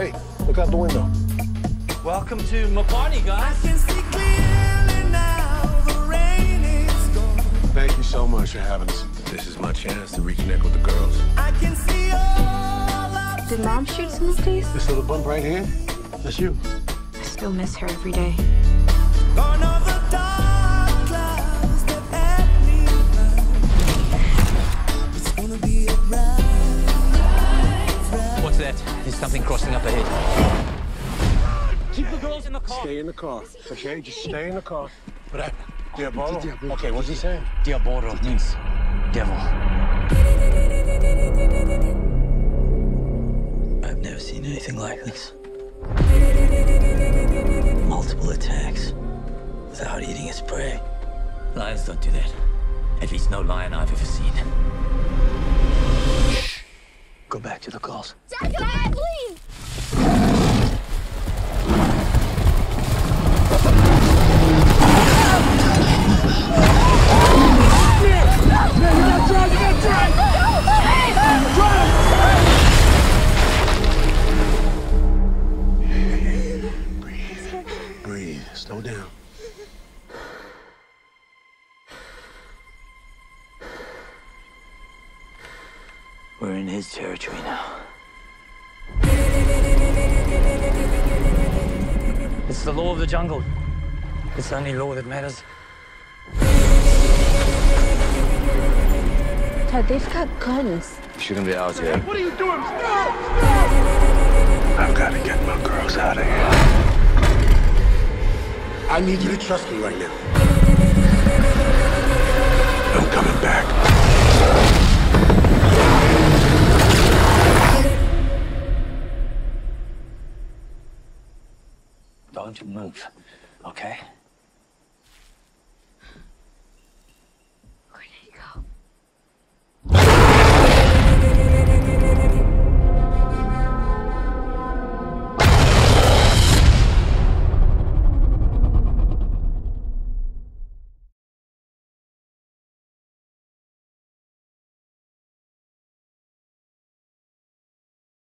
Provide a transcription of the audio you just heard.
Hey, look out the window. Welcome to my party, guys. Thank you so much for having us. This is my chance to reconnect with the girls. Did mom shoot some of these? This little bump right here, that's you. I still miss her every day. That? There's something crossing up ahead. Keep the girls in the car. Stay in the car, okay? Just stay in the car. What happened? Diabolo? Okay, what's he saying? Diabolo means devil. I've never seen anything like this. Multiple attacks without eating its prey. Lions don't do that. At least no lion I've ever seen. Go back to the calls. Dad, Dad, please! Breathe, slow down. We're in his territory now. It's the law of the jungle. It's the only law that matters. Dad, they've got guns. Shouldn't be out here. What are you doing? Stop! Stop! I've got to get my girls out of here. I need you to trust me right now. Don't move, okay?